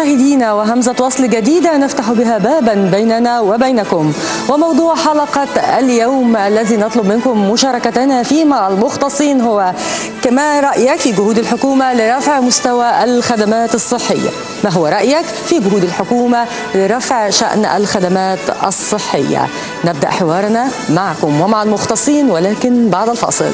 مشاهدينا وهمزة وصل جديدة نفتح بها بابا بيننا وبينكم. وموضوع حلقة اليوم الذي نطلب منكم مشاركتنا فيه مع المختصين هو كما رأيك في جهود الحكومة لرفع مستوى الخدمات الصحية؟ ما هو رأيك في جهود الحكومة لرفع شأن الخدمات الصحية؟ نبدأ حوارنا معكم ومع المختصين ولكن بعد الفاصل.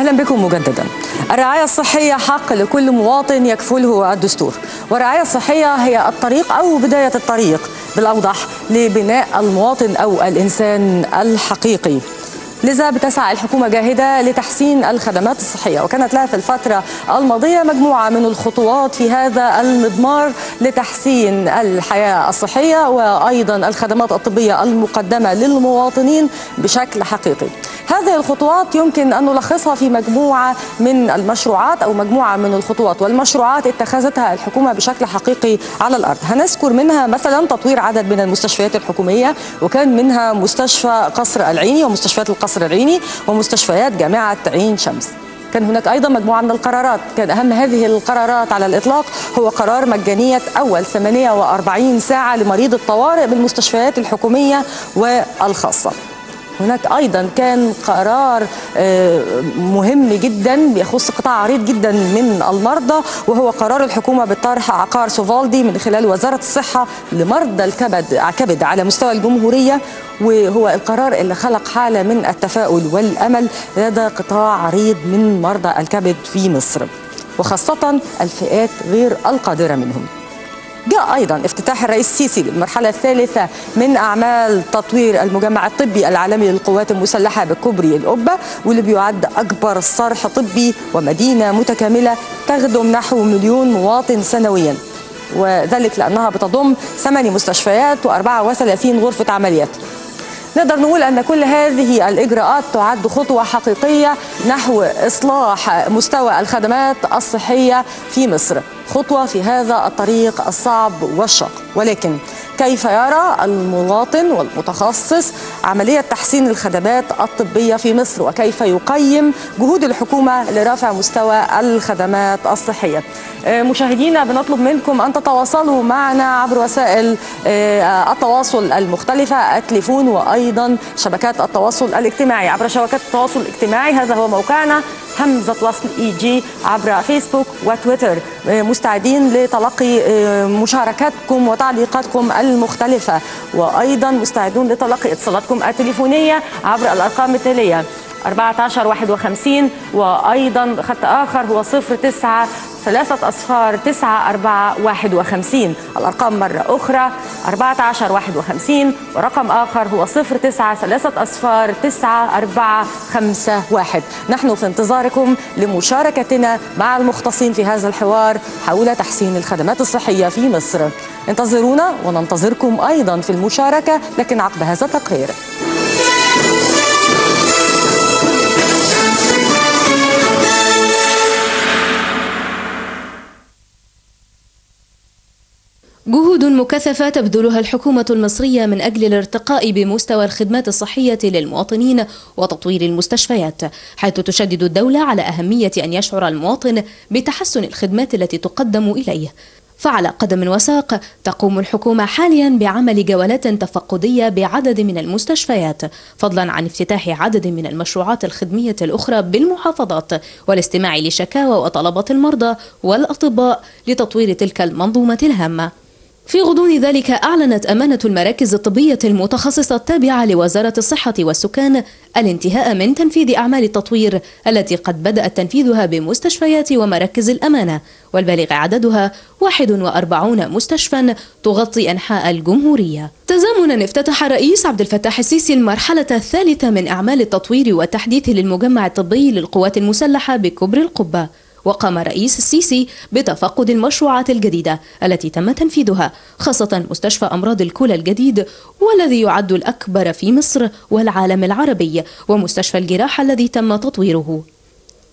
أهلا بكم مجددا. الرعاية الصحية حق لكل مواطن يكفله الدستور، والرعاية الصحية هي الطريق أو بداية الطريق بالأوضح لبناء المواطن أو الإنسان الحقيقي. لذا بتسعى الحكومة جاهدة لتحسين الخدمات الصحية. وكانت لها في الفترة الماضية مجموعة من الخطوات في هذا المضمار لتحسين الحياة الصحية وأيضا الخدمات الطبية المقدمة للمواطنين بشكل حقيقي. هذه الخطوات يمكن أن نلخصها في مجموعة من المشروعات أو مجموعة من الخطوات والمشروعات اتخذتها الحكومة بشكل حقيقي على الأرض. هنذكر منها مثلا تطوير عدد من المستشفيات الحكومية وكان منها مستشفى قصر العيني ومستشفيات القصر العيني ومستشفيات جامعة عين شمس. كان هناك أيضا مجموعة من القرارات. كان أهم هذه القرارات على الإطلاق هو قرار مجانية أول 48 ساعة لمريض الطوارئ بالمستشفيات الحكومية والخاصة. هناك أيضا كان قرار مهم جدا بيخص قطاع عريض جدا من المرضى وهو قرار الحكومة بطرح عقار سوفالدي من خلال وزارة الصحة لمرضى الكبد كبد على مستوى الجمهورية وهو القرار اللي خلق حالة من التفاؤل والأمل لدى قطاع عريض من مرضى الكبد في مصر وخاصة الفئات غير القادرة منهم. جاء أيضا افتتاح الرئيس السيسي للمرحله الثالثة من أعمال تطوير المجمع الطبي العالمي للقوات المسلحة بكوبري القبة واللي بيعد أكبر صرح طبي ومدينة متكاملة تخدم نحو مليون مواطن سنويا. وذلك لأنها بتضم ثماني مستشفيات و34 غرفة عمليات. نقدر نقول أن كل هذه الإجراءات تعد خطوة حقيقية نحو إصلاح مستوى الخدمات الصحية في مصر. خطوة في هذا الطريق الصعب والشاق ولكن كيف يرى المواطن والمتخصص عملية تحسين الخدمات الطبية في مصر وكيف يقيم جهود الحكومة لرفع مستوى الخدمات الصحية. مشاهدينا بنطلب منكم أن تتواصلوا معنا عبر وسائل التواصل المختلفة التليفون وأيضا شبكات التواصل الاجتماعي. عبر شبكات التواصل الاجتماعي هذا هو موقعنا. همزة وصل إي جي عبر فيسبوك وتويتر. مستعدين لتلقي مشاركاتكم وتعليقاتكم المختلفة. وأيضا مستعدون لتلقي اتصالاتكم التليفونية عبر الأرقام التالية 14 51 وأيضا خط آخر هو 09 ثلاثة أصفار تسعة أربعة واحد وخمسين. الأرقام مرة أخرى أربعة عشر واحد وخمسين. ورقم آخر هو صفر تسعة ثلاثة أصفار تسعة أربعة خمسة واحد. نحن في انتظاركم لمشاركتنا مع المختصين في هذا الحوار حول تحسين الخدمات الصحية في مصر. انتظرونا وننتظركم أيضا في المشاركة لكن عقب هذا التقرير. جهود مكثفة تبذلها الحكومة المصرية من أجل الارتقاء بمستوى الخدمات الصحية للمواطنين وتطوير المستشفيات حيث تشدد الدولة على أهمية أن يشعر المواطن بتحسن الخدمات التي تقدم إليه. فعلى قدم وساق تقوم الحكومة حاليا بعمل جولات تفقدية بعدد من المستشفيات فضلا عن افتتاح عدد من المشروعات الخدمية الأخرى بالمحافظات والاستماع لشكاوى وطلبات المرضى والأطباء لتطوير تلك المنظومة الهامة. في غضون ذلك أعلنت أمانة المراكز الطبية المتخصصة التابعة لوزارة الصحة والسكان الانتهاء من تنفيذ أعمال التطوير التي قد بدأت تنفيذها بمستشفيات ومراكز الأمانة والبالغ عددها 41 مستشفى تغطي أنحاء الجمهورية. تزامنا افتتح الرئيس عبد الفتاح السيسي المرحلة الثالثة من أعمال التطوير والتحديث للمجمع الطبي للقوات المسلحة بكبر القبة. وقام الرئيس السيسي بتفقد المشروعات الجديدة التي تم تنفيذها خاصة مستشفى أمراض الكلى الجديد والذي يعد الأكبر في مصر والعالم العربي ومستشفى الجراحة الذي تم تطويره.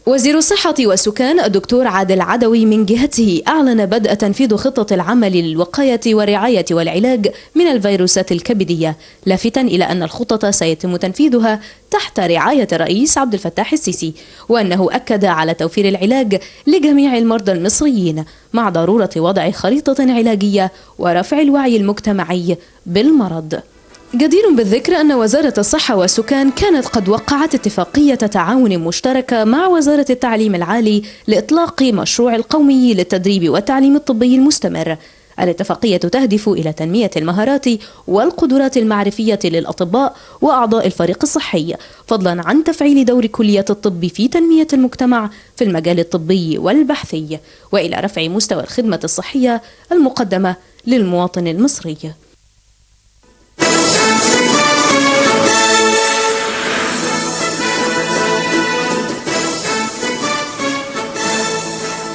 وزير الصحة والسكان الدكتور عادل عدوي من جهته أعلن بدء تنفيذ خطة العمل للوقاية والرعاية والعلاج من الفيروسات الكبدية لافتا إلى أن الخطة سيتم تنفيذها تحت رعاية الرئيس عبد الفتاح السيسي وأنه أكد على توفير العلاج لجميع المرضى المصريين مع ضرورة وضع خريطة علاجية ورفع الوعي المجتمعي بالمرض. جدير بالذكر أن وزارة الصحة والسكان كانت قد وقعت اتفاقية تعاون مشتركة مع وزارة التعليم العالي لإطلاق مشروع القومي للتدريب والتعليم الطبي المستمر. الاتفاقية تهدف إلى تنمية المهارات والقدرات المعرفية للأطباء وأعضاء الفريق الصحي فضلا عن تفعيل دور كلية الطب في تنمية المجتمع في المجال الطبي والبحثي وإلى رفع مستوى الخدمة الصحية المقدمة للمواطن المصري.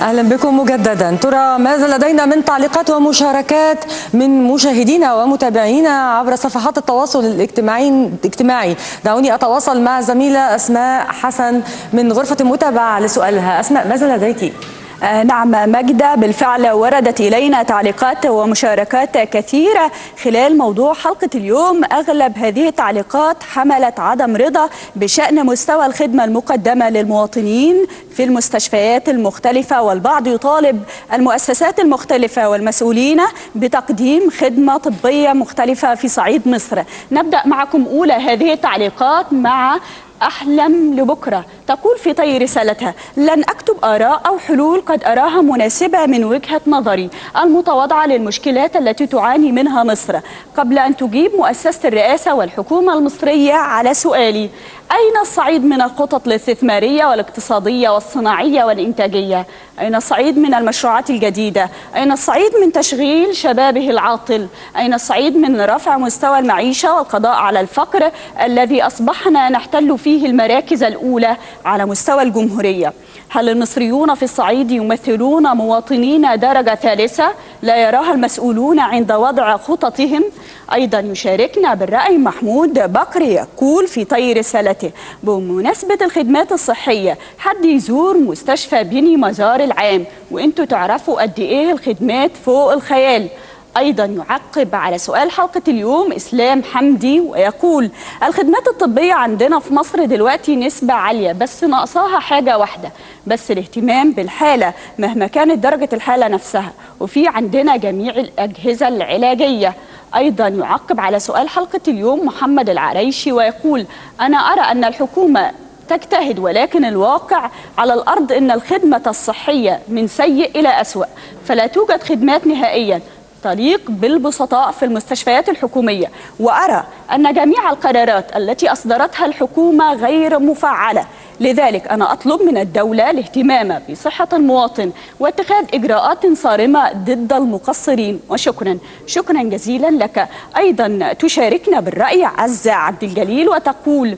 أهلا بكم مجددا. ترى ماذا لدينا من تعليقات ومشاركات من مشاهدينا ومتابعينا عبر صفحات التواصل الاجتماعي الاجتماعي. دعوني أتواصل مع زميلة أسماء حسن من غرفة المتابعه لسؤالها. أسماء ماذا لديك؟ نعم ماجدة بالفعل وردت إلينا تعليقات ومشاركات كثيرة خلال موضوع حلقة اليوم. أغلب هذه التعليقات حملت عدم رضا بشأن مستوى الخدمة المقدمة للمواطنين في المستشفيات المختلفة والبعض يطالب المؤسسات المختلفة والمسؤولين بتقديم خدمة طبية مختلفة في صعيد مصر. نبدأ معكم أولى هذه التعليقات مع أحلم لبكرة. تقول في طي رسالتها لن أكتب آراء أو حلول قد أراها مناسبة من وجهة نظري. المتواضعة للمشكلات التي تعاني منها مصر. قبل أن تجيب مؤسسة الرئاسة والحكومة المصرية على سؤالي أين الصعيد من الخطط الاستثمارية والاقتصادية والصناعية والإنتاجية؟ أين الصعيد من المشروعات الجديدة؟ أين الصعيد من تشغيل شبابه العاطل؟ أين الصعيد من رفع مستوى المعيشة والقضاء على الفقر الذي أصبحنا نحتل فيه المراكز الأولى على مستوى الجمهورية؟ هل المصريون في الصعيد يمثلون مواطنين درجة ثالثة لا يراها المسؤولون عند وضع خططهم؟ أيضا يشاركنا بالرأي محمود بكري يقول في طي رسالته بمناسبة الخدمات الصحية حد يزور مستشفى بني مزار العام وإنتوا تعرفوا قد إيه الخدمات فوق الخيال أيضا يعقب على سؤال حلقة اليوم إسلام حمدي ويقول الخدمات الطبية عندنا في مصر دلوقتي نسبة عالية بس ناقصاها حاجة واحدة بس الاهتمام بالحالة مهما كانت درجة الحالة نفسها وفي عندنا جميع الأجهزة العلاجية. أيضا يعقب على سؤال حلقة اليوم محمد العريشي ويقول أنا أرى أن الحكومة تجتهد ولكن الواقع على الأرض أن الخدمة الصحية من سيء إلى أسوأ فلا توجد خدمات نهائيا. تليق بالبسطاء في المستشفيات الحكومية وأرى أن جميع القرارات التي أصدرتها الحكومة غير مفعلة. لذلك أنا أطلب من الدولة الاهتمام بصحة المواطن واتخاذ إجراءات صارمة ضد المقصرين. وشكرا شكرا جزيلا لك. أيضا تشاركنا بالرأي عزة عبد الجليل وتقول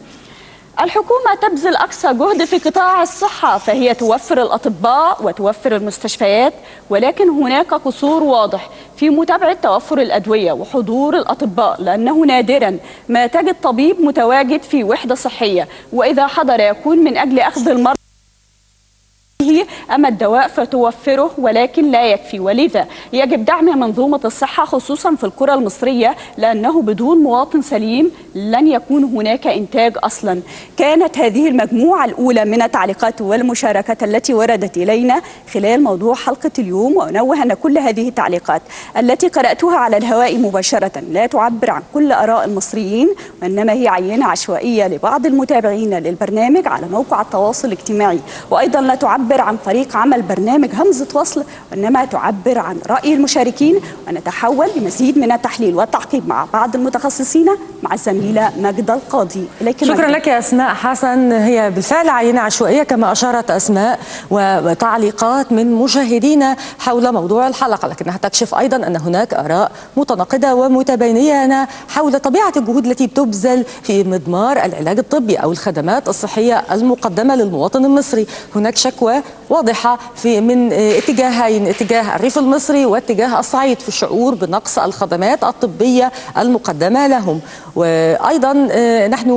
الحكومة تبذل أقصى جهد في قطاع الصحة فهي توفر الأطباء وتوفر المستشفيات ولكن هناك قصور واضح في متابعة توفر الأدوية وحضور الأطباء لأنه نادرا ما تجد طبيب متواجد في وحدة صحية وإذا حضر يكون من أجل أخذ المرض أما الدواء فتوفره ولكن لا يكفي. ولذا يجب دعم منظومة الصحة خصوصا في القرى المصرية لأنه بدون مواطن سليم لن يكون هناك إنتاج أصلا. كانت هذه المجموعة الأولى من التعليقات والمشاركات التي وردت إلينا خلال موضوع حلقة اليوم وأنوه أن كل هذه التعليقات التي قرأتها على الهواء مباشرة لا تعبر عن كل آراء المصريين وإنما هي عينة عشوائية لبعض المتابعين للبرنامج على موقع التواصل الاجتماعي. وأيضا لا تعبر عن فريق عمل برنامج همزة وصل وإنما تعبر عن رأي المشاركين. ونتحول لمزيد من التحليل والتعقيب مع بعض المتخصصين مع الزميلة ماجدة القاضي. إليك شكرا لك يا أسماء حسن. هي بالفعل عينة عشوائية كما أشارت أسماء وتعليقات من مشاهدينا حول موضوع الحلقة لكنها تكشف أيضا أن هناك آراء متناقضة ومتباينة حول طبيعة الجهود التي تبذل في مضمار العلاج الطبي أو الخدمات الصحية المقدمة للمواطن المصري. هناك شكوى واضحة في من اتجاهين اتجاه الريف المصري واتجاه الصعيد في الشعور بنقص الخدمات الطبية المقدمة لهم. وأيضا نحن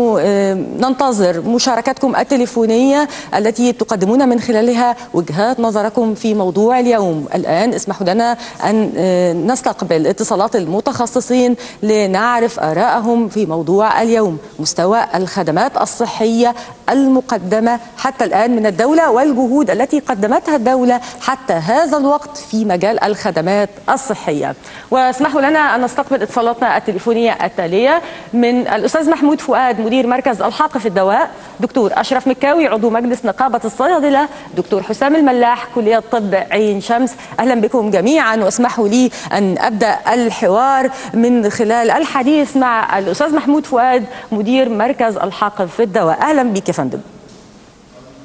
ننتظر مشاركتكم التليفونية التي تقدمون من خلالها وجهات نظركم في موضوع اليوم. الآن اسمحوا لنا أن نستقبل اتصالات المتخصصين لنعرف آراءهم في موضوع اليوم. مستوى الخدمات الصحية المقدمة حتى الآن من الدولة والجهود التي قدمتها الدولة حتى هذا الوقت في مجال الخدمات الصحية. واسمحوا لنا أن نستقبل اتصالاتنا التليفونية التالية من الأستاذ محمود فؤاد مدير مركز الحاق في الدواء دكتور أشرف مكاوي عضو مجلس نقابة الصيادلة دكتور حسام الملاح كلية طب عين شمس. أهلا بكم جميعا واسمحوا لي أن أبدأ الحوار من خلال الحديث مع الأستاذ محمود فؤاد مدير مركز الحاق في الدواء. أهلا بك يا فندم.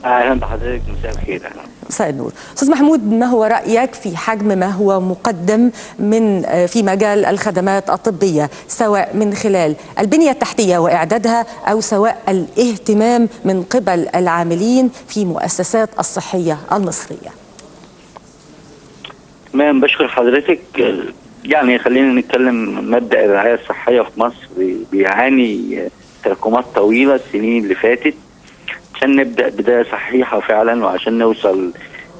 أهلا بحضرتك مساء الخير. أهلا مساء النور. أستاذ محمود ما هو رأيك في حجم ما هو مقدم من في مجال الخدمات الطبية سواء من خلال البنية التحتية وإعدادها أو سواء الاهتمام من قبل العاملين في مؤسسات الصحية المصرية؟ تمام بشكر حضرتك. يعني خلينا نتكلم مبدأ الرعاية الصحية في مصر. بيعاني تراكمات طويلة السنين اللي فاتت. عشان نبدأ بداية صحيحة فعلا وعشان نوصل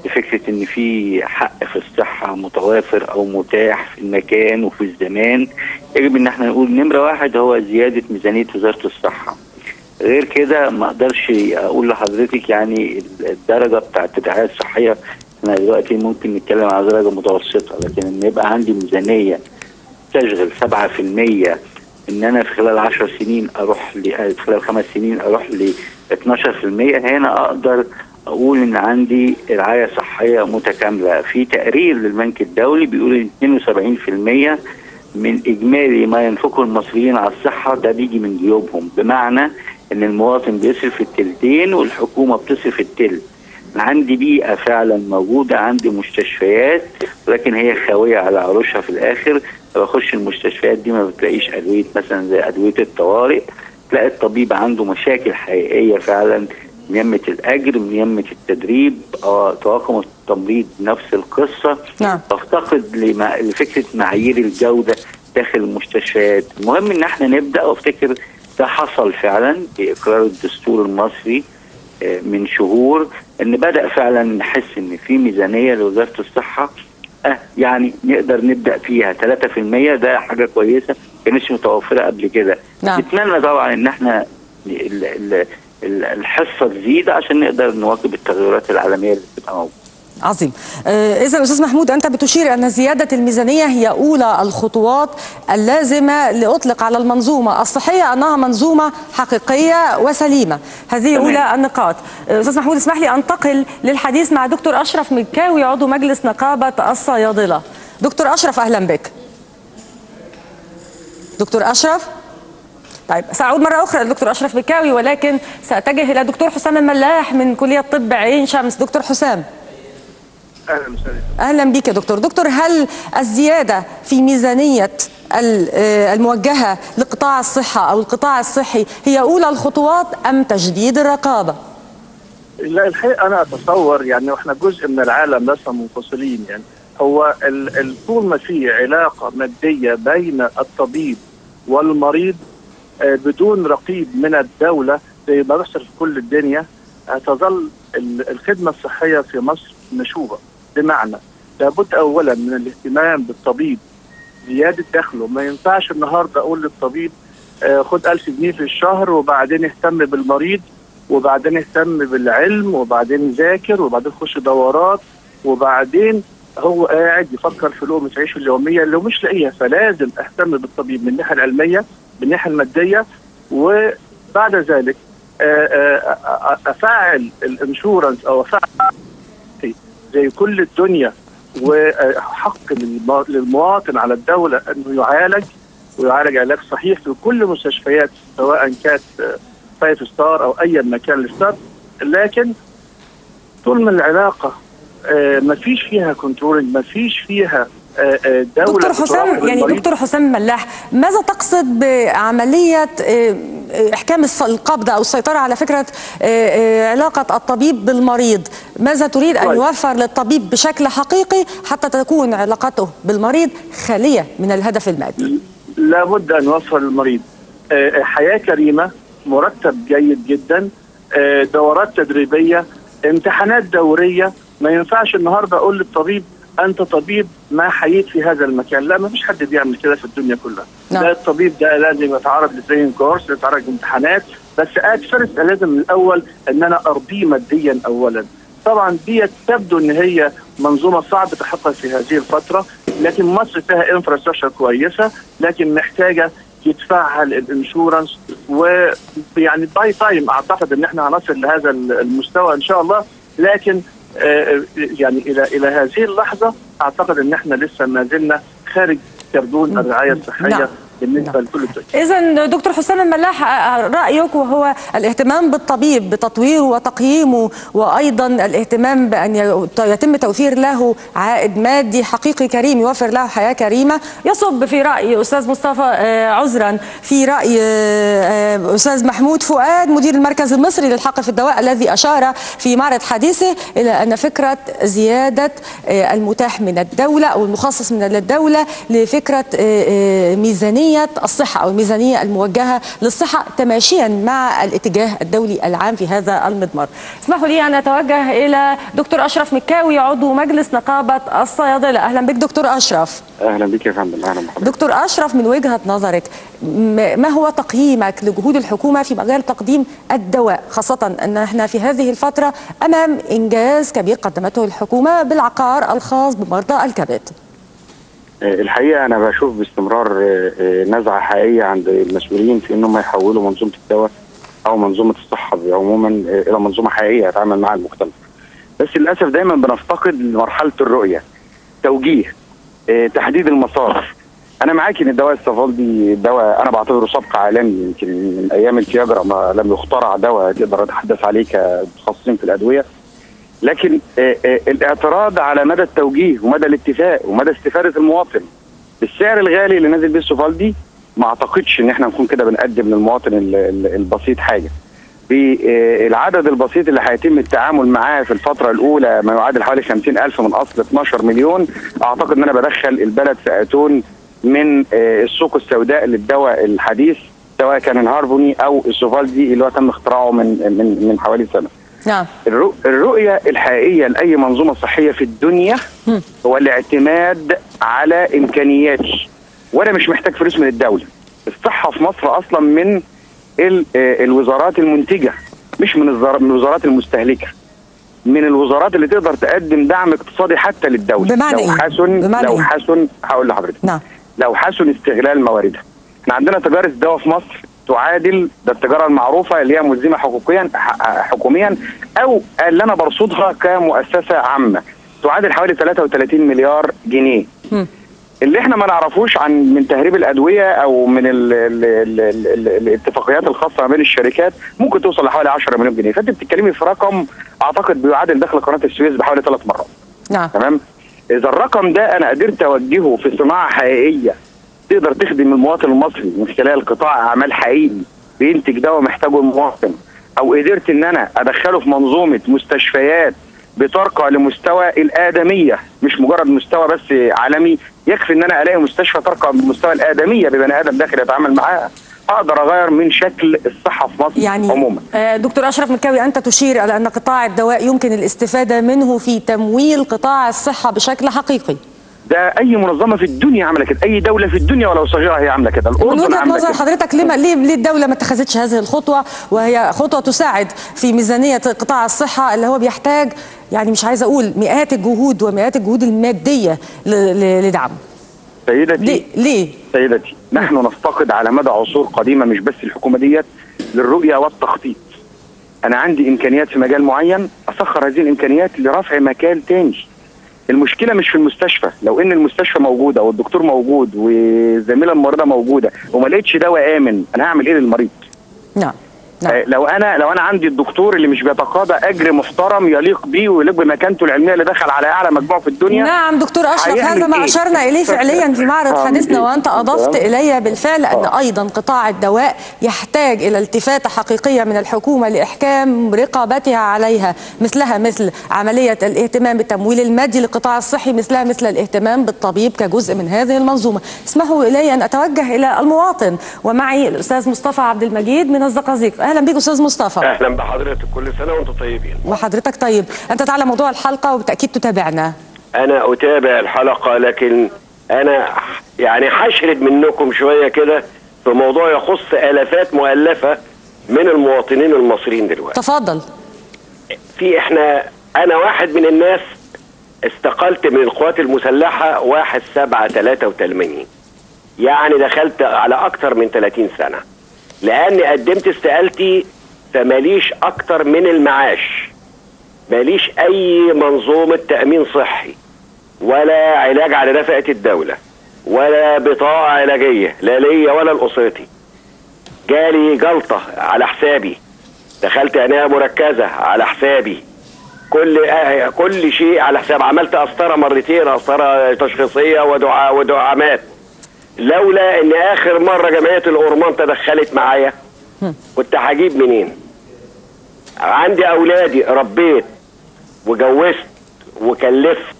لفكرة إن في حق في الصحة متوافر أو متاح في المكان وفي الزمان يجب إن إحنا نقول نمرة واحد هو زيادة ميزانية وزارة الصحة. غير كده ما أقدرش أقول لحضرتك يعني الدرجة بتاعت الرعايه الصحية إحنا دلوقتي ممكن نتكلم على درجة متوسطة لكن إن يبقى عندي ميزانية تشغل 7% إن أنا في خلال 10 سنين أروح خلال خمس سنين أروح 12% هنا أقدر أقول إن عندي رعاية صحية متكاملة. في تقرير للبنك الدولي بيقول إن 72% من إجمالي ما ينفقه المصريين على الصحة ده بيجي من جيوبهم. بمعنى إن المواطن بيصرف التلتين والحكومة بتصرف التلت. عندي بيئة فعلا موجودة عندي مستشفيات ولكن هي خاوية على عروشها في الآخر. بخش المستشفيات دي ما بتلاقيش أدوية مثلا زي أدوية الطوارئ. تلاقي الطبيب عنده مشاكل حقيقية فعلا ميمة الأجر ميمة التدريب آه طواقم التمريض نفس القصة نعم. تفتقد لما... لفكرة معايير الجودة داخل المستشفيات المهم إن إحنا نبدأ وأفتكر ده حصل فعلا بإقرار الدستور المصري من شهور إن بدأ فعلا نحس إن في ميزانية لوزارة الصحة يعني نقدر نبدأ فيها. 3% ده حاجة كويسة كانتش متوفرة قبل كده. نعم. نتمنى طبعا إن إحنا ال ال ال الحصة تزيد عشان نقدر نواكب التغيرات العالمية اللي بتبقى موجودة. عظيم. إذا أستاذ محمود أنت بتشير أن زيادة الميزانية هي أولى الخطوات اللازمة لأطلق على المنظومة الصحية أنها منظومة حقيقية وسليمة. هذه تمام. أولى النقاط. أستاذ محمود اسمح لي أنتقل للحديث مع دكتور أشرف مكاوي عضو مجلس نقابة الصيادلة. دكتور أشرف أهلا بك. دكتور أشرف؟ طيب سأعود مرة أخرى للدكتور أشرف مكاوي ولكن سأتجه إلى دكتور حسام الملاح من كلية طب عين شمس. دكتور حسام. أهلا وسهلا. أهلا بك يا دكتور. دكتور هل الزيادة في ميزانية الموجهة لقطاع الصحة أو القطاع الصحي هي أولى الخطوات أم تجديد الرقابة؟ لا الحقيقة أنا أتصور يعني إحنا جزء من العالم لسنا منفصلين يعني. هو طول ما في علاقة مادية بين الطبيب والمريض آه، بدون رقيب من الدولة زي ما بيحصل في كل الدنيا هتظل ال- الخدمة الصحية في مصر مشوبة. بمعنى لابد اولا من الاهتمام بالطبيب زيادة دخله. ما ينفعش النهارده أقول للطبيب آه، خد 1000 جنيه في الشهر وبعدين اهتم بالمريض وبعدين اهتم بالعلم وبعدين ذاكر وبعدين خش دورات وبعدين هو قاعد يفكر في لقمة عيشه اليومية اللي مش لاقيها. فلازم أهتم بالطبيب من الناحية العلمية من الناحية المادية وبعد ذلك آه، آه، أفعل الإنشورنس أو أفعل زي كل الدنيا وحق للم- للمواطن على الدولة أنه يعالج ويعالج علاج صحيح في كل مستشفيات سواء كانت five star أو اي مكان ال star. لكن طول ما العلاقة ما فيش فيها controlling ما فيش فيها آه، آه، دولة دكتور حسام يعني. دكتور حسام ملاح ماذا تقصد بعملية آه، إحكام الص- القبض أو السيطرة على فكرة آه، آه، علاقة الطبيب بالمريض ماذا تريد أن طيب. يوفر للطبيب بشكل حقيقي حتى تكون علاقته بالمريض خالية من الهدف المادي لابد أن نوفر للمريض آه، حياة كريمة مرتب جيد جدا آه، دورات تدريبية امتحانات دورية ما ينفعش النهارده أقول للطبيب أنت طبيب ما حييت في هذا المكان. لا ما فيش حد بيعمل كده في الدنيا كلها. نعم. لا الطبيب ده لازم يتعرض لتريننج كورس يتعرض لامتحانات. بس at first لازم من الأول إن أنا أرضيه ماديا اولا. طبعا دي تبدو إن هي منظومة صعب تحقق في هذه الفترة لكن مصر فيها infrastructure كويسة لكن محتاجة يتفعل ال insurance ويعني by time أعتقد إن إحنا هنصل لهذا المستوى إن شاء الله. لكن يعني إلى إلى هذه اللحظة أعتقد إن إحنا لسه ما زلنا خارج كردون الرعاية الصحية نعم. بالنسبة نعم. لكل إذا دكتور حسام الملاح آه، رأيك وهو الاهتمام بالطبيب بتطويره وتقييمه وأيضا الاهتمام بأن ي- يتم توفير له عائد مادي حقيقي كريم يوفر له حياة كريمة يصب في رأي أستاذ مصطفى آه، عذرا في رأي آه، آه، أستاذ محمود فؤاد مدير المركز المصري للحق في الدواء الذي أشار في معرض حديثه إلى أن فكرة زيادة آه، المتاح من الدولة أو المخصص من الدولة لفكرة آه، آه، ميزانية الصحة أو الميزانية الموجهة للصحة تماشيا مع الاتجاه الدولي العام في هذا المضمار. اسمحوا لي أن أتوجه إلى دكتور أشرف مكاوي عضو مجلس نقابة الصيادلة. أهلا بك دكتور أشرف. أهلا بك يا فندم. أهلا بحضرتك دكتور أشرف من وجهة نظرك ما هو تقييمك لجهود الحكومة في مجال تقديم الدواء خاصة أن إحنا في هذه الفترة أمام إنجاز كبير قدمته الحكومة بالعقار الخاص بمرضى الكبد؟ الحقيقة أنا بشوف باستمرار آه، آه، نزعة حقيقية عند المسؤولين في إنهم يحولوا منظومة الدواء أو منظومة الصحة عموما آه، إلى منظومة حقيقية يتعامل معها المجتمع. بس للأسف دايما بنفتقد مرحلة الرؤية توجيه آه، تحديد المسار. أنا معاك إن الدواء السفالدي دواء أنا بعتبره سبق عالمي يمكن من أيام الفياجرا ما لم يخترع دواء تقدر اتحدث عليه كمتخصصين في الأدوية. لكن آه، آه، الاعتراض على مدى التوجيه ومدى الاتفاق ومدى استفادة المواطن بالسعر الغالي اللي نازل بيه ال Sovaldi ما اعتقدش ان إحنا نكون كده بنقدم للمواطن ال- ال- البسيط حاجة. بالعدد البسيط اللي هيتم التعامل معاه في الفترة الأولى ما يعادل حوالي 50 ألف من أصل 12 مليون أعتقد أن أنا بدخل البلد في أتون من آه، السوق السوداء للدواء الحديث سواء كان ال Harvoni أو ال Sovaldi اللي هو تم اختراعه من من من حوالي سنة. نعم. الرؤ- الرؤية الحقيقية لأي منظومة صحية في الدنيا هو الاعتماد على إمكانياتي. وأنا مش محتاج فلوس من الدولة. الصحة في مصر أصلا من آه، الوزارات المنتجة مش من الوزارات المستهلكة. من الوزارات اللي تقدر تقدم دعم اقتصادي حتى للدولة. بمعنى لو إيه؟ حسن بمعنى لو إيه؟ حسن هقول لحضرتك. نعم. لو حسن استغلال مواردها. إحنا عندنا تجارة دواء في مصر تعادل ده التجارة المعروفة اللي هي ملزمة حقوقيا حكوميا أو اللي أنا برصدها كمؤسسة عامة. تعادل حوالي 33 مليار جنيه. اللي إحنا ما نعرفوش عن من تهريب الأدوية أو من ال ال ال ال ال الاتفاقيات الخاصة ما بين الشركات ممكن توصل لحوالي 10 مليون جنيه. فأنت بتتكلمي في رقم أعتقد بيعادل دخل قناة السويس بحوالي ثلاث مرات. نعم. تمام؟ إذا الرقم ده أنا قدرت أوجهه في صناعة حقيقية تقدر تخدم المواطن المصري من خلال قطاع أعمال حقيقي بينتج دواء محتاجه المواطن. أو قدرت إن أنا أدخله في منظومة مستشفيات بترقى لمستوى الآدمية مش مجرد مستوى بس عالمي. يكفي إن أنا ألاقي مستشفى ترقى بمستوى الآدمية ببني آدم داخل يتعامل معاها أقدر أغير من شكل الصحة في مصر يعني عموما. آه، دكتور أشرف مكاوي أنت تشير إلى أن قطاع الدواء يمكن الاستفادة منه في تمويل قطاع الصحة بشكل حقيقي. ده أي منظمة في الدنيا عامله كده أي دولة في الدنيا ولو صغيرة هي عامله كده. من عامله نظر حضرتك ليه ليه ليه الدولة ما اتخذتش هذه الخطوة؟ وهي خطوة تساعد في ميزانية قطاع الصحة اللي هو بيحتاج يعني مش عايزة أقول مئات الجهود ومئات الجهود المادية ل- ل- لدعمه سيدتي ليه؟ ليه؟ سيدتي نحن نفتقد على مدى عصور قديمة مش بس الحكومة ديت للرؤية والتخطيط. أنا عندي إمكانيات في مجال معين أسخر هذه الإمكانيات لرفع مكان تاني. المشكلة مش في المستشفى. لو إن المستشفى موجودة والدكتور موجود والزميله الممرضه موجودة وما لقيتش دواء آمن أنا هعمل إيه للمريض؟ نعم. نعم. آه، لو أنا لو أنا عندي الدكتور اللي مش بيتقاضى أجر محترم يليق بيه ويليق بمكانته العلمية اللي دخل على أعلى مجموع في الدنيا نعم دكتور أشرف هذا ما إيه؟ أشرنا إليه فعليا في معرض آه. حديثنا وأنت أضفت تمام. إلي بالفعل أن أيضا قطاع الدواء يحتاج إلى التفاته حقيقية من الحكومة لإحكام رقابتها عليها مثلها مثل عملية الاهتمام بالتمويل المادي للقطاع الصحي مثلها مثل الاهتمام بالطبيب كجزء من هذه المنظومة اسمحوا إلي أن أتوجه إلى المواطن ومعي الأستاذ مصطفى عبد المجيد من الزقازيق أهلا بك أستاذ مصطفى. أهلا بحضرتك كل سنة وأنتم طيبين. وحضرتك طيب. أنت تعلم موضوع الحلقة وبالتأكيد تتابعنا. أنا أتابع الحلقة لكن أنا يعني هشرد منكم شوية كده في موضوع يخص آلافات مؤلفة من المواطنين المصريين دلوقتي. تفضل. في إحنا أنا واحد من الناس استقلت من القوات المسلحة 1 7 83 يعني دخلت على أكتر من 30 سنة. لأني قدمت استقالتي فماليش أكتر من المعاش. ماليش أي منظومة تأمين صحي ولا علاج على نفقة الدولة ولا بطاقة علاجية لا ليا ولا لأسرتي. جالي جلطة على حسابي. دخلت عنايه مركزة على حسابي. كل كل شيء على حساب. عملت قسطره مرتين قسطره تشخيصية ودعا ودعامات. لولا إن آخر مرة جمعية الأورمان تدخلت معايا كنت هجيب منين؟ عندي أولادي ربيت وجوزت وكلفت.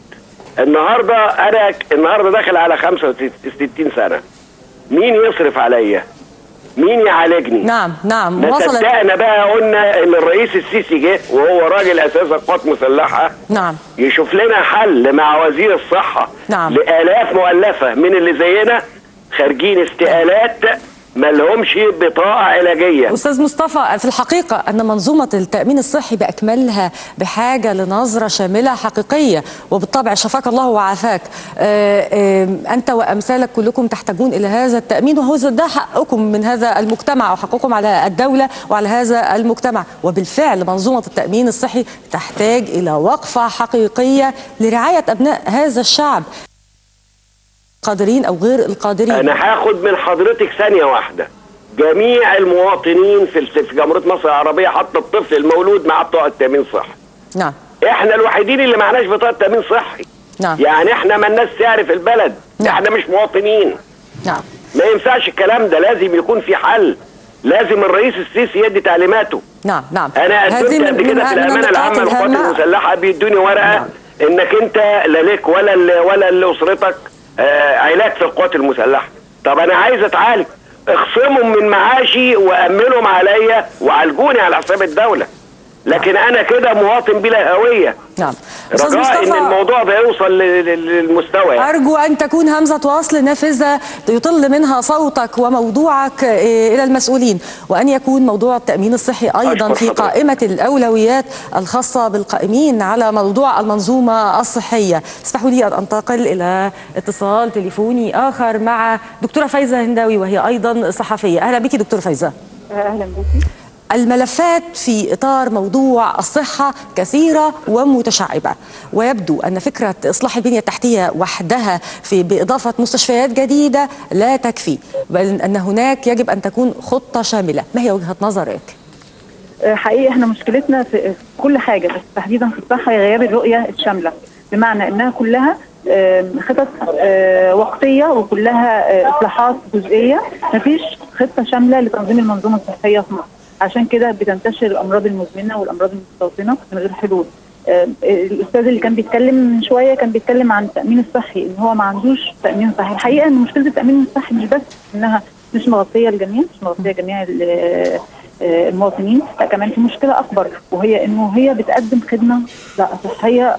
النهارده أنا النهارده داخل على 65 سنة. مين يصرف عليا؟ مين يعالجني؟ نعم نعم وصلت. صدقنا بقى قلنا إن الرئيس السيسي جه وهو راجل أساسا قوات مسلحة. نعم. يشوف لنا حل مع وزير الصحة نعم. لآلاف مؤلفة من اللي زينا خارجين استقالات ما لهمش بطاقة علاجية. أستاذ مصطفى في الحقيقة أن منظومة التأمين الصحي بأكملها بحاجة لنظرة شاملة حقيقية وبالطبع شفاك الله وعافاك. آه، آه، أنت وأمثالك كلكم تحتاجون إلى هذا التأمين وهو ده حقكم من هذا المجتمع وحقكم على الدولة وعلى هذا المجتمع. وبالفعل منظومة التأمين الصحي تحتاج إلى وقفة حقيقية لرعاية أبناء هذا الشعب. قادرين أو غير القادرين؟ أنا هاخد من حضرتك ثانية واحدة. جميع المواطنين في في جمهورية مصر العربية حتى الطفل المولود معاه بطاقه تامين صحي نعم. إحنا الوحيدين اللي معناش بطاقه تامين صحي. نعم. يعني إحنا ما الناس تعرف البلد. نعم. إحنا مش مواطنين. نعم. ما ينفعش الكلام ده. لازم يكون في حل. لازم الرئيس السيسي يدي تعليماته. نعم نعم. أنا هذه قدمت قبل كده في الأمانة العامة للقوات. المسلحة بيدوني ورقة نعم. إنك أنت لا لك ولا ولا لأسرتك علاج في القوات المسلحة. طب أنا عايز أتعالج. اخصمهم من معاشي وأمنهم عليا وعالجوني على حساب الدولة. لكن أنا كده مواطن بلا هوية. نعم. أستاذ رجاء إن مصطفى الموضوع ده يوصل ل- ل- للمستوى. يعني. أرجو أن تكون همزة وصل نافذة يطل منها صوتك وموضوعك إيه، إلى المسؤولين وأن يكون موضوع التأمين الصحي أيضا أشكر في حضرتك. قائمة الأولويات الخاصة بالقائمين على موضوع المنظومة الصحية. اسمحوا لي أن أنتقل إلى اتصال تليفوني آخر مع دكتورة فايزة هنداوي وهي أيضا صحفية. أهلا بك دكتورة فايزة. أهلا بك. الملفات في إطار موضوع الصحة كثيرة ومتشعبة. ويبدو أن فكرة إصلاح البنية التحتية وحدها في بإضافة مستشفيات جديدة لا تكفي بل أن هناك يجب أن تكون خطة شاملة. ما هي وجهة نظرك؟ آه، حقيقي إحنا مشكلتنا في كل حاجة بس تحديدا في الصحة هي غياب الرؤية الشاملة. بمعنى إنها كلها خطط آه، وقتية وكلها آه، إصلاحات جزئية. مفيش خطة شاملة لتنظيم المنظومة الصحية في مصر. عشان كده بتنتشر الأمراض المزمنة والأمراض المستوطنه من غير حلول. الأستاذ اللي كان بيتكلم من شوية كان بيتكلم عن التامين الصحي إن هو ما عندوش تأمين صحي. الحقيقة إن مشكلة التأمين الصحي مش بس إنها مش مغطية الجميع مش مغطية جميع ال- آه، المواطنين لأ كمان في مشكلة أكبر وهي إنه هي بتقدم خدمة لأ صحية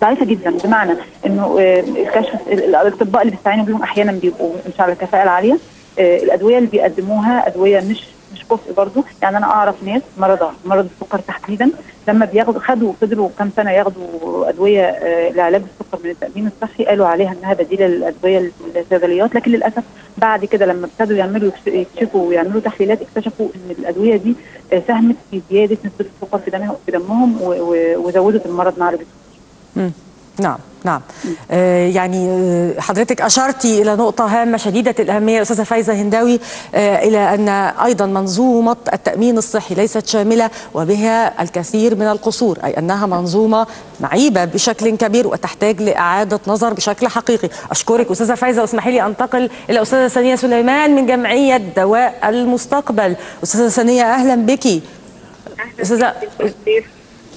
ضعيفة جدا. بمعنى إنه آه، الكشف ال- الأطباء اللي بيستعينوا بيهم أحيانا بيبقوا مش على الكفاءة العالية آه، الأدوية اللي بيقدموها أدوية مش كفء برضه يعني أنا أعرف ناس مرضى مرض السكر تحديدا. لما بياخدوا خدوا فضلوا كام سنة ياخدوا أدوية آه، لعلاج السكر من التأمين الصحي قالوا عليها إنها بديلة للأدوية الصيدليات. لكن للأسف بعد كده لما ابتدوا يعملوا يكشفوا ويعملوا تحليلات اكتشفوا إن الأدوية دي آه، ساهمت في زيادة نسبة السكر في دمهم وزودت المرض مع مم. نعم نعم. آه يعني آه حضرتك أشرتي إلى نقطة هامة شديدة الأهمية أستاذة فايزة هنداوي آه إلى أن أيضا منظومة التأمين الصحي ليست شاملة وبها الكثير من القصور أي أنها منظومة معيبة بشكل كبير وتحتاج لإعادة نظر بشكل حقيقي. أشكرك أستاذة فايزة واسمحي لي أنتقل إلى أستاذة ثانية سليمان من جمعية دواء المستقبل. أستاذة ثانية أهلا بك. أستاذة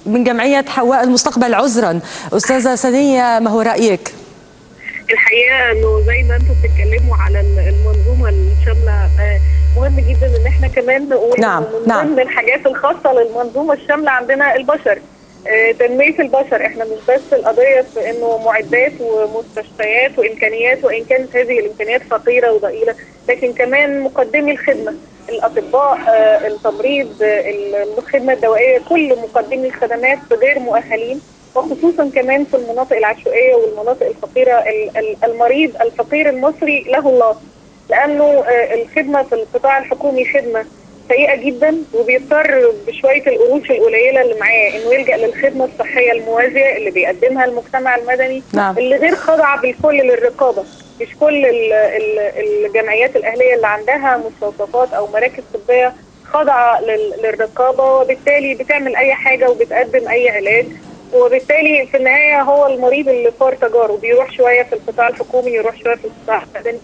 من جمعية حواء المستقبل عذرا. أستاذة سنية ما هو رأيك؟ الحقيقة أنه زي ما أنتم بتتكلموا على المنظومة الشاملة مهم جدا إن إحنا كمان نقول نعم من نعم. ضمن الحاجات الخاصة للمنظومة الشاملة عندنا البشر. آه، تنمية البشر. إحنا مش بس القضية في إنه معدات ومستشفيات وإمكانيات وإن كانت هذه الإمكانيات فقيرة وضئيلة لكن كمان مقدمي الخدمة الأطباء آه، التمريض آه، الخدمة الدوائية كل مقدمي الخدمات غير مؤهلين وخصوصا كمان في المناطق العشوائية والمناطق الفقيرة. ال- ال- المريض الفقير المصري له الله لأنه آه، الخدمة في القطاع الحكومي خدمة. سيئة جدا وبيضطر بشوية القروش القليلة اللي معاه إنه يلجأ للخدمة الصحية الموازية اللي بيقدمها المجتمع المدني نعم. اللي غير خاضعه بالكل للرقابة مش كل ال- ال- الجمعيات الأهلية اللي عندها مستوصفات أو مراكز طبية خاضعة لل- للرقابة وبالتالي بتعمل أي حاجة وبتقدم أي علاج وبالتالي في النهاية هو المريض اللي فار تجارب بيروح شوية في القطاع الحكومي يروح شوية في القطاع المدني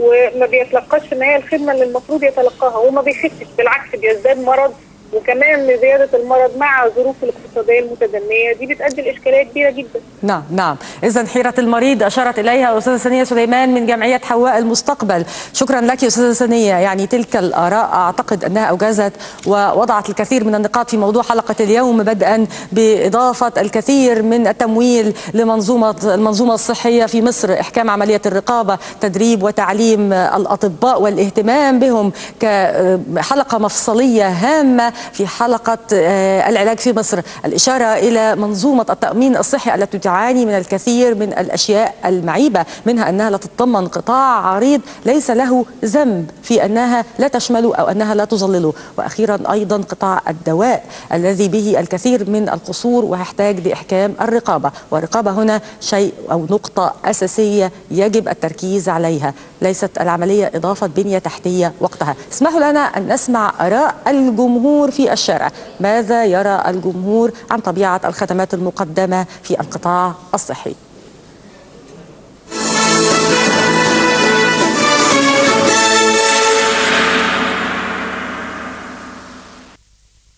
وما بيتلقاش في النهايه الخدمه اللي المفروض يتلقاها وما بيخفش بالعكس بيزداد مرض وكمان زياده المرض مع الظروف الاقتصادية المتدنية. دي بتؤدي لإشكالية كبيرة جدا. نعم نعم. إذا حيرة المريض أشارت إليها أستاذة سنية سليمان من جمعية حواء المستقبل. شكرا لك أستاذة سنية يعني تلك الآراء أعتقد أنها أوجزت ووضعت الكثير من النقاط في موضوع حلقة اليوم بدءا بإضافة الكثير من التمويل لمنظومة المنظومة الصحية في مصر إحكام عملية الرقابة تدريب وتعليم الأطباء والإهتمام بهم كحلقة مفصلية هامة. في حلقة آه، العلاج في مصر. الإشارة إلى منظومة التأمين الصحي التي تعاني من الكثير من الأشياء المعيبة منها أنها لا تتضمن قطاع عريض ليس له ذنب في أنها لا تشمله أو أنها لا تظلله وأخيرا أيضا قطاع الدواء الذي به الكثير من القصور ويحتاج لإحكام الرقابة. والرقابة هنا شيء أو نقطة أساسية يجب التركيز عليها. ليست العملية إضافة بنية تحتية وقتها. اسمحوا لنا أن نسمع آراء الجمهور في الشارع. ماذا يرى الجمهور عن طبيعة الخدمات المقدمة في القطاع الصحي؟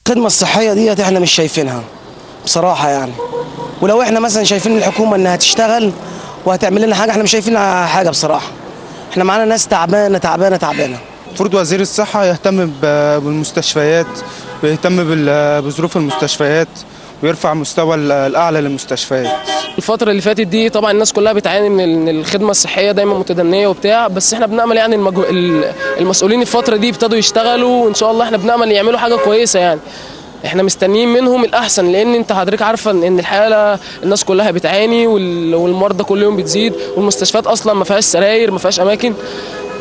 الخدمة الصحية ديت إحنا مش شايفينها بصراحة يعني. ولو إحنا مثلا شايفين الحكومة إنها تشتغل وهتعمل لنا حاجة إحنا مش شايفين حاجة بصراحة. إحنا معانا ناس تعبانة تعبانة تعبانة. المفروض وزير الصحة يهتم ب- بالمستشفيات ويهتم بال- بظروف المستشفيات ويرفع مستوى ال- الأعلى للمستشفيات. الفترة اللي فاتت دي طبعا الناس كلها بتعاني من ال- من الخدمة الصحية دايما متدنية وبتاع بس إحنا بنأمل يعني المجو... ال- المسؤولين الفترة دي ابتدوا يشتغلوا وإن شاء الله إحنا بنأمل يعملوا حاجة كويسة يعني. إحنا مستنيين منهم الأحسن لأن أنت حضرتك عارفة إن الحالة الناس كلها بتعاني وال- والمرضى كل يوم بتزيد والمستشفيات أصلا ما فيهاش سراير ما فيهاش أماكن.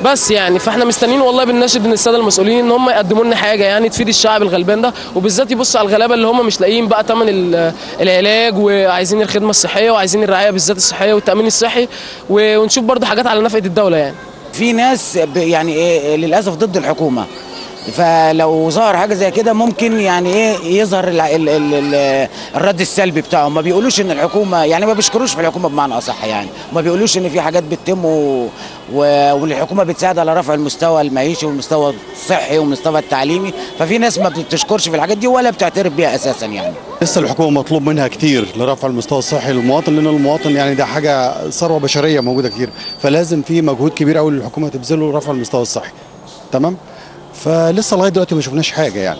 بس يعني فاحنا مستنيين والله بنناشد من السادة المسؤولين إن هم يقدموا لنا حاجة يعني تفيد الشعب الغلبان ده. وبالذات يبصوا على الغلابة اللي هم مش لاقيين بقى ثمن ال- العلاج وعايزين الخدمة الصحية وعايزين الرعاية بالذات الصحية والتأمين الصحي ونشوف برضو حاجات على نفقة الدولة يعني. في ناس يعني إيه للأسف ضد الحكومة. فلو ظهر حاجة زي كده ممكن يعني إيه يظهر ال ال ال ال الرد السلبي بتاعهم ما بيقولوش إن الحكومة يعني ما بيشكروش في الحكومة بمعنى أصح يعني. ما بيقولوش إن في حاجات بتتم والحكومة بتساعد على رفع المستوى المعيشي والمستوى الصحي والمستوى التعليمي. ففي ناس ما بتشكرش في الحاجات دي ولا بتعترف بيها أساسا يعني. لسه الحكومة مطلوب منها كتير لرفع المستوى الصحي للمواطن لأن المواطن يعني ده حاجة ثروة بشرية موجودة كتير. فلازم في مجهود كبير قوي للحكومة تبذله لرفع المستوى الصحي. تمام؟ فلسه لغاية دلوقتي ما شفناش حاجة يعني.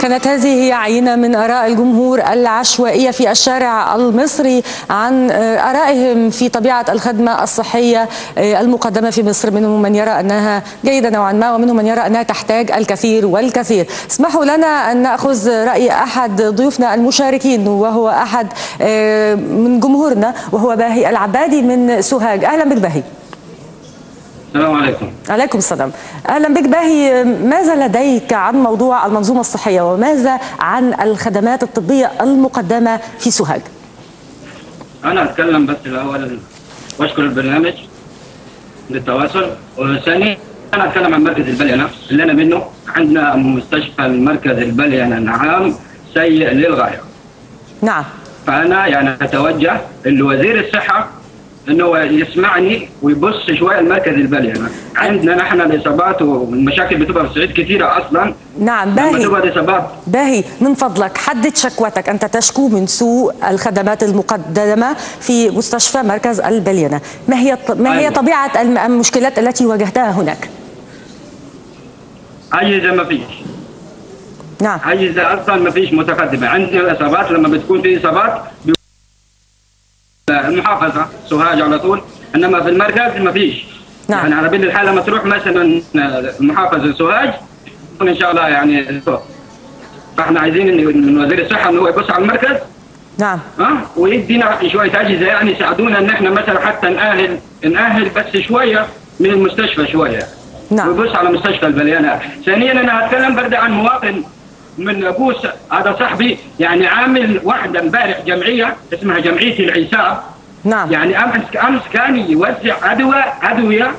كانت هذه هي عينة من آراء الجمهور العشوائية في الشارع المصري عن آه، آرائهم في طبيعة الخدمة الصحية آه، المقدمة في مصر منهم من يرى أنها جيدة نوعا ما ومنهم من يرى أنها تحتاج الكثير والكثير. اسمحوا لنا أن نأخذ رأي أحد ضيوفنا المشاركين وهو أحد آه، من جمهورنا وهو باهي العبادي من سوهاج. أهلا بك باهي السلام عليكم. عليكم السلام. أهلا بك باهي. ماذا لديك عن موضوع المنظومة الصحية؟ وماذا عن الخدمات الطبية المقدمة في سوهاج؟ أنا أتكلم بس الأول وأشكر البرنامج للتواصل. وثانيا أنا أتكلم عن مركز البليانه اللي أنا منه عندنا مستشفى المركز البليانه العام سيء للغاية. نعم. فأنا يعني أتوجه لوزير الصحة إنه يسمعني ويبص شوية المركز البليانه عندنا نحن الإصابات والمشاكل بتبقى في الصعيد كثيره أصلا. نعم باهي. الإصابات. باهي. من فضلك حدد شكوتك. أنت تشكو من سوء الخدمات المقدمة في مستشفى مركز البلينة ما هي ما هي أيوة. طبيعة الم- المشكلات التي واجهتها هناك؟ اجهزه ما فيش. نعم. اجهزه أصلا ما فيش متقدمة. عندنا الإصابات لما بتكون في إصابات المحافظة سوهاج على طول. إنما في المركز ما فيش. نعم. يعني على بالي الحال لما تروح مثلا المحافظه سوهاج يكون إن شاء الله يعني فإحنا عايزين من وزير الصحة انه هو يبص على المركز. نعم. ها؟ ويدينا شوية أجهزة يعني يساعدونا إن إحنا مثلا حتى ناهل نأهل بس شوية من المستشفى شوية. نعم. ويبص على مستشفى البليانات. ثانيا أنا هتكلم برضه عن مواطن. من ابوس هذا صاحبي يعني عامل واحدة امبارح جمعية اسمها جمعية العساب نعم. يعني أمس أمس كان يوزع أدوية أدوية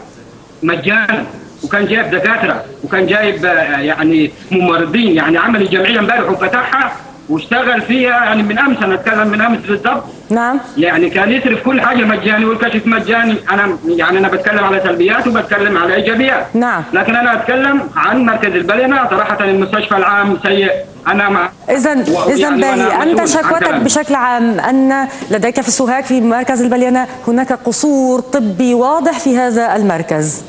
مجانا وكان جايب دكاترة وكان جايب آه، يعني ممرضين. يعني عمل الجمعية امبارح وفتحها واشتغل فيها. يعني من أمس أنا أتكلم من أمس بالضبط. نعم. يعني كان يصرف كل حاجة مجاني والكشف مجاني. أنا يعني أنا بتكلم على سلبيات وبتكلم على إيجابيات. نعم. لكن أنا أتكلم عن مركز البلينة صراحة المستشفى العام سيء. أنا مع إذا و- إذا يعني وأنا باهي عن شكوتك. بشكل عام أن لديك في سوهاج في مركز البلينة هناك قصور طبي واضح في هذا المركز.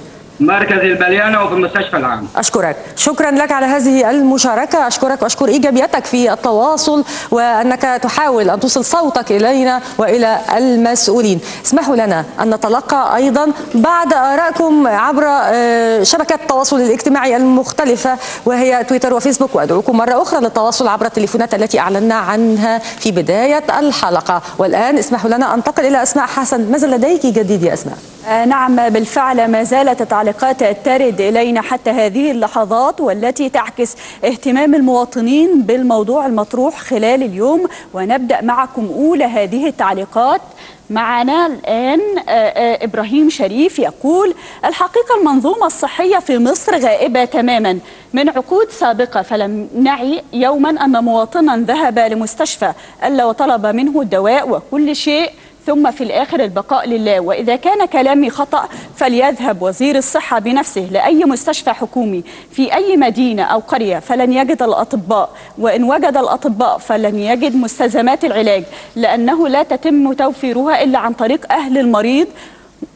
مركز البليانة وفي المستشفى العام. أشكرك. شكرا لك على هذه المشاركة. أشكرك وأشكر إيجابيتك في التواصل وأنك تحاول أن توصل صوتك إلينا وإلى المسؤولين. اسمحوا لنا أن نتلقى أيضا بعد آرائكم عبر آه، شبكات التواصل الاجتماعي المختلفة وهي تويتر وفيسبوك. وأدعوكم مرة أخرى للتواصل عبر التليفونات التي أعلنا عنها في بداية الحلقة. والآن اسمحوا لنا أنتقل إلى أسماء حسن. ماذا لديك جديد يا أسماء؟ آه، نعم بالفعل ما زالت التعليقات ترد إلينا حتى هذه اللحظات والتي تعكس اهتمام المواطنين بالموضوع المطروح خلال اليوم. ونبدأ معكم أولى هذه التعليقات. معنا الآن آه، آه، إبراهيم شريف يقول الحقيقة المنظومة الصحية في مصر غائبة تماما. من عقود سابقة فلم نعي يوما أن مواطنا ذهب لمستشفى ألا وطلب منه الدواء وكل شيء. ثم في الآخر البقاء لله. وإذا كان كلامي خطأ فليذهب وزير الصحة بنفسه لأي مستشفى حكومي في أي مدينة أو قرية فلن يجد الأطباء. وإن وجد الأطباء فلن يجد مستلزمات العلاج لأنه لا تتم توفيرها إلا عن طريق أهل المريض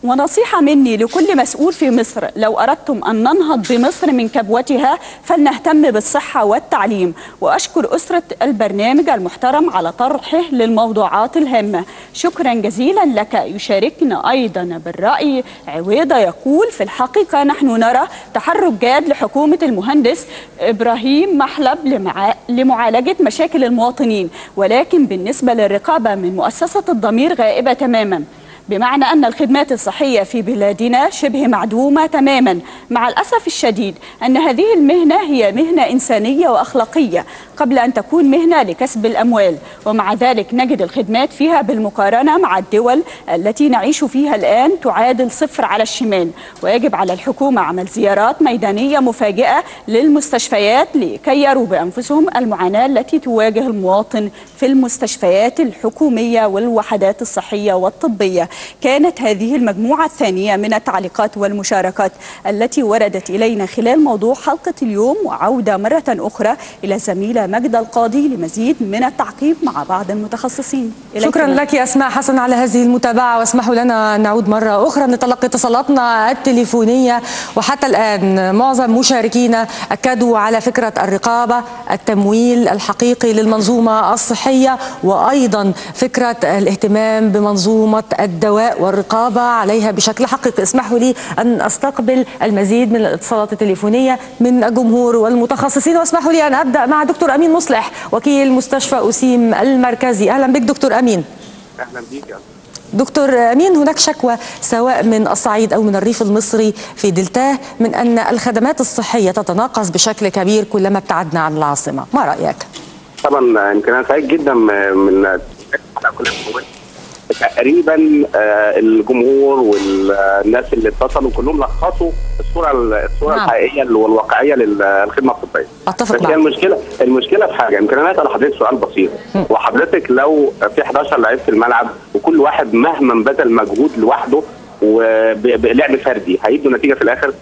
ونصيحة مني لكل مسؤول في مصر لو أردتم أن ننهض بمصر من كبوتها فلنهتم بالصحة والتعليم. وأشكر أسرة البرنامج المحترم على طرحه للموضوعات الهامة. شكرا جزيلا لك. يشاركنا أيضا بالرأي. عويضة يقول في الحقيقة نحن نرى تحرك جاد لحكومة المهندس إبراهيم محلب لمع... لمعالجة مشاكل المواطنين ولكن بالنسبة للرقابة من مؤسسة الضمير غائبة تماما. بمعنى أن الخدمات الصحية في بلادنا شبه معدومة تماما. مع الأسف الشديد أن هذه المهنة هي مهنة إنسانية وأخلاقية قبل أن تكون مهنة لكسب الأموال. ومع ذلك نجد الخدمات فيها بالمقارنة مع الدول التي نعيش فيها الآن تعادل صفر على الشمال. ويجب على الحكومة عمل زيارات ميدانية مفاجئة للمستشفيات لكي يروا بأنفسهم المعاناة التي تواجه المواطن في المستشفيات الحكومية والوحدات الصحية والطبية. كانت هذه المجموعة الثانية من التعليقات والمشاركات التي وردت إلينا خلال موضوع حلقة اليوم وعودة مرة أخرى إلى الزميلة مجدة القاضي لمزيد من التعقيب مع بعض المتخصصين. شكرا. لك يا أسماء حسن على هذه المتابعة واسمحوا لنا نعود مرة أخرى نتلقى اتصالاتنا التليفونية. وحتى الآن معظم مشاركينا أكدوا على فكرة الرقابة التمويل الحقيقي للمنظومة الصحية وأيضا فكرة الاهتمام بمنظومة الدواء والرقابة عليها بشكل حقيقي. اسمحوا لي أن أستقبل المزيد من الاتصالات التليفونية من الجمهور والمتخصصين واسمحوا لي أن أبدأ مع دكتور أمين مصلح وكيل مستشفى أسيم المركزي. أهلا بك دكتور أمين. أهلا بيك يا دكتور أمين هناك شكوى سواء من الصعيد أو من الريف المصري في دلتاه من أن الخدمات الصحية تتناقص بشكل كبير كلما ابتعدنا عن العاصمة، ما رأيك؟ طبعا يمكن أنا سعيد جدا من على كل. تقريبا آه، الجمهور والناس اللي اتصلوا كلهم لخصوا الصورة الصورة نعم. الحقيقية والواقعيه للخدمة الطبية. أتفق معك. المشكلة المشكلة في حاجة يمكن أنا أسأل حضرتك سؤال بسيط. وحضرتك لو في 11 لعيب في الملعب وكل واحد مهما بذل مجهود لوحده وبلعب فردي هيدوا نتيجة في الآخر؟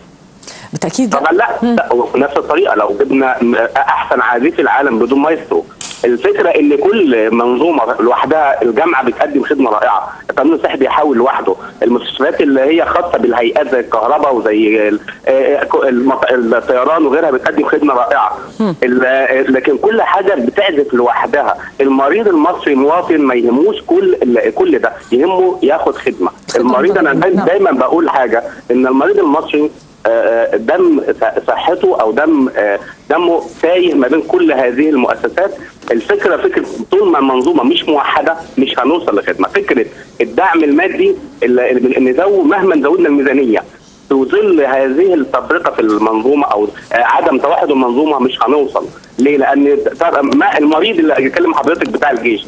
بالتأكيد طبعا لا, لا ونفس الطريقة لو جبنا أحسن عازف العالم بدون مايسترو الفكرة إن كل منظومة لوحدها الجامعة بتقدم خدمة رائعة. التامين الصحي بيحاول لوحده. المستشفيات اللي هي خاصة بالهيئات زي الكهرباء وزي آه، المط- الطيران وغيرها بتقدم خدمة رائعة. آه، لكن كل حاجة بتعزف لوحدها. المريض المصري مواطن ما يهموش كل كل ده. يهمه ياخد خدمة. المريض أنا داي- دايما بقول حاجة إن المريض المصري آه، آه، دم ص- صحته أو دم آه، دمه تايه ما بين كل هذه المؤسسات. الفكرة فكرة طول ما المنظومه مش موحدة مش هنوصل لخدمة. فكرة الدعم المادي اللي نزود مهما زودنا الميزانية في ظل هذه التفرقة في المنظومة أو آه، عدم توحد المنظومة مش هنوصل. ليه؟ لأن المريض اللي يكلم حضرتك بتاع الجيش.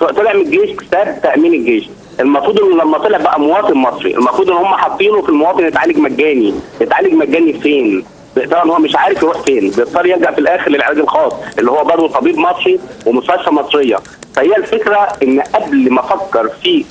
طلع من الجيش ساب تأمين الجيش. المفروض انه لما طلع بقى مواطن مصري المفروض إن هم حاطينه في المواطن يتعالج مجاني. يتعالج مجاني فين؟ طبعا هو مش عارف يروح فين. بيضطر يلجا في الآخر للعلاج الخاص اللي هو برضه طبيب مصري ومستشفى مصرية. فهي الفكرة إن قبل ما أفكر في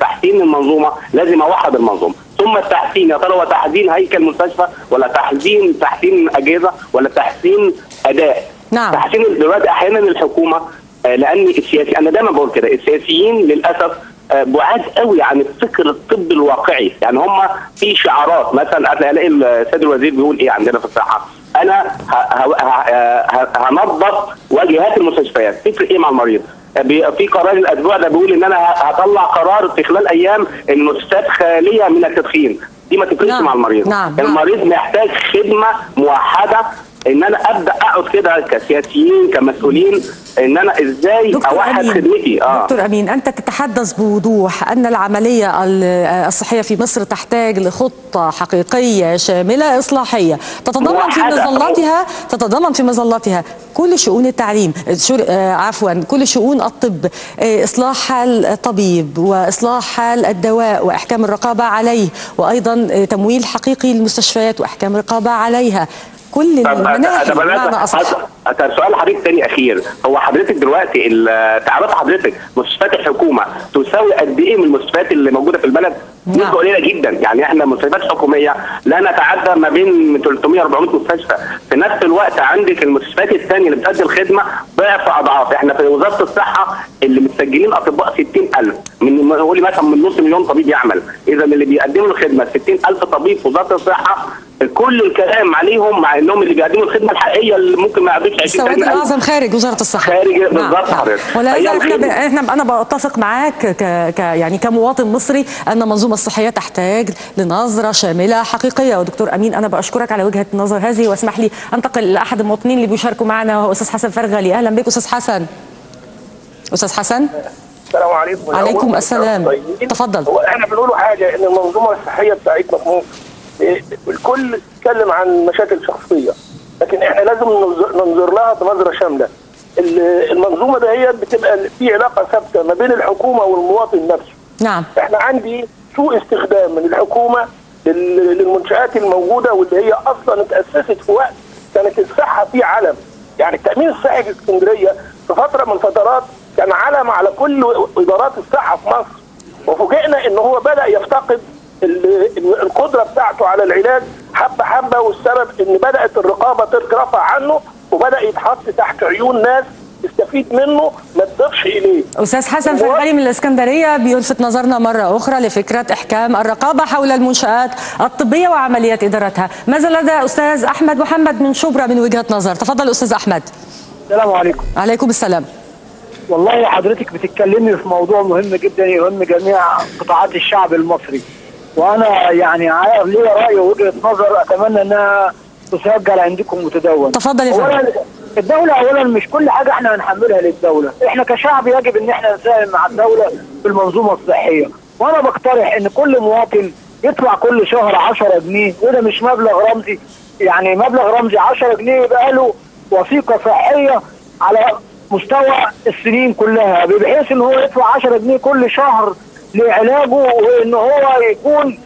تحسين المنظومة لازم أوحد المنظومة. ثم التحسين يا ترى هو تحسين هيكل مستشفى ولا تحسين تحسين أجهزة ولا تحسين أداء؟ نعم. تحسين دلوقتي أحيانا الحكومة آه، لأن السياسي أنا دايما بقول كده السياسيين للأسف بعاد قوي عن الفكر الطبي الواقعي يعني هم في شعارات مثلا هتلاقي السيد الوزير بيقول إيه عندنا في الصحة أنا هنظف واجهات المستشفيات تفرق إيه مع المريض بي- في قرار الأسبوع ده بيقول إن أنا هطلع قرار في خلال أيام المستشفيات خالية من التدخين دي ما تفرقش نعم. مع المريض. نعم. المريض محتاج خدمة موحدة إن أنا أبدأ أقعد كده كسياسيين كمسؤولين إن أنا إزاي أوحد. خدمتي آه دكتور أمين أنت تتحدث بوضوح أن العملية ال- الصحية في مصر تحتاج لخطة حقيقية شاملة إصلاحية تتضمن في. مظلتها تتضمن في مظلتها كل شؤون التعليم آه، عفوا كل شؤون الطب آه، إصلاح حال الطبيب وإصلاح حال الدواء وإحكام الرقابة عليه وأيضا آه، تمويل حقيقي للمستشفيات وإحكام رقابه عليها كل المناحي بمعنى أنا اصح طب سؤال حضرتك تاني أخير. هو حضرتك دلوقتي تعرف حضرتك مستشفيات الحكومة تساوي قد إيه من المستشفيات اللي موجودة في البلد؟ نسبة قليلة جدا. يعني إحنا مستشفيات حكومية لا نتعدى ما بين 300 400 مستشفى. في نفس الوقت عندك المستشفيات الثانية اللي بتقدم الخدمة ضعف أضعاف. إحنا في وزارة الصحة اللي متسجلين أطباء 60000 من قولي مثلا من نص مليون طبيب يعمل. اذا اللي بيقدموا الخدمة 60000 طبيب في وزارة الصحة كل الكلام عليهم مع إنهم اللي بيقدموا الخدمة الحقيقية اللي ممكن ما يقعدوش 20 السواد 30 ألف. الأعظم خارج وزارة الصحة. خارج نعم، بالظبط. نعم. حضرتك. ولهذا إحنا. إحنا أنا بتفق معاك ك... ك... يعني كمواطن مصري أن المنظومه الصحية تحتاج لنظرة شاملة حقيقية. ودكتور أمين أنا بشكرك على وجهة النظر هذه واسمح لي انتقل لاحد المواطنين اللي بيشاركوا معنا وهو أستاذ حسن فرغلي أهلا بك أستاذ حسن. أستاذ حسن؟ السلام عليكم. عليكم السلام. طيب. تفضل. هو إحنا بنقولوا حاجة إن المنظومة الصحية بتاعتنا في مصر الكل اتكلم عن مشاكل شخصية لكن إحنا لازم ننظر, لها بنظرة شاملة. ال- المنظومة دهيت بتبقى في علاقة ثابتة ما بين الحكومة والمواطن نفسه. نعم. إحنا عندي سوء استخدام من الحكومة لل- للمنشآت الموجودة واللي هي أصلا اتأسست في وقت كانت الصحة فيه علم. يعني التأمين الصحي في اسكندرية في فترة من الفترات كان علم على كل إدارات الصحة في مصر. وفوجئنا إن هو بدأ يفتقد القدرة بتاعته على العلاج حبة حبة والسبب إن بدأت الرقابة ترفع عنه وبدأ يتحط تحت عيون ناس تستفيد منه ما تضيفش إليه. أستاذ حسن فرغلي من الإسكندرية بيلفت نظرنا مرة أخرى لفكرة إحكام الرقابة حول المنشآت الطبية وعمليات إدارتها. ماذا لدى أستاذ أحمد محمد من شبرا من وجهة نظر. تفضل أستاذ أحمد. السلام عليكم. عليكم السلام. والله حضرتك بتتكلمي في موضوع مهم جدا يهم جميع قطاعات الشعب المصري. وأنا يعني عارف ليا رأي ووجهة نظر أتمنى إنها تسجل عندكم وتدون تفضل يا فندم. أولاً الدولة اولا مش كل حاجة إحنا هنحملها للدولة. إحنا كشعب يجب إن إحنا نساهم مع الدولة في المنظومه الصحية. وأنا بقترح إن كل مواطن يدفع كل شهر 10 جنيه. وده مش مبلغ رمزي. يعني مبلغ رمزي 10 جنيه يبقى له وثيقة صحية على مستوى السنين كلها. بحيث إن هو يدفع 10 جنيه كل شهر لعلاجه وإن هو يكون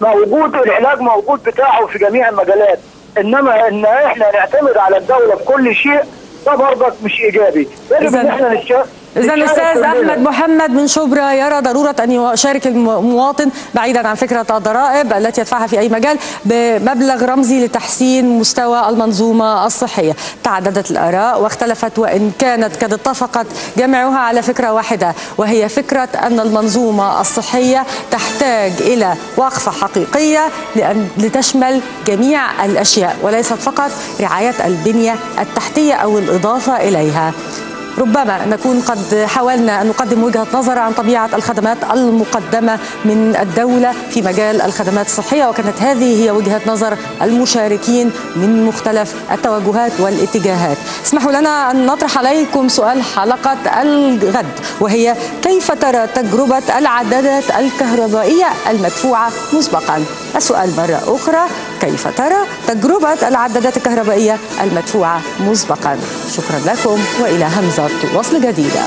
موجود العلاج موجود بتاعه في جميع المجالات. إنما إن إحنا نعتمد على الدولة في كل شيء ده برضك مش إيجابي. يجب إن إحنا نشارك إذا الأستاذ. أحمد محمد من شبرا يرى ضرورة أن يشارك المواطن بعيدا عن فكرة الضرائب التي يدفعها في أي مجال بمبلغ رمزي لتحسين مستوى المنظومة الصحية تعددت الآراء واختلفت وإن كانت قد اتفقت جميعها على فكرة واحدة وهي فكرة أن المنظومة الصحية تحتاج إلى وقفة حقيقية لأن لتشمل جميع الأشياء وليست فقط رعاية البنية التحتية أو الإضافة إليها ربما نكون قد حاولنا أن نقدم وجهة نظر عن طبيعة الخدمات المقدمة من الدولة في مجال الخدمات الصحية وكانت هذه هي وجهة نظر المشاركين من مختلف التوجهات والاتجاهات. اسمحوا لنا أن نطرح عليكم سؤال حلقة الغد وهي كيف ترى تجربة العدادات الكهربائية المدفوعة مسبقا؟ السؤال مرة أخرى كيف ترى تجربة العدادات الكهربائية المدفوعة مسبقا؟ شكرا لكم وإلى همزة وصل جديدة.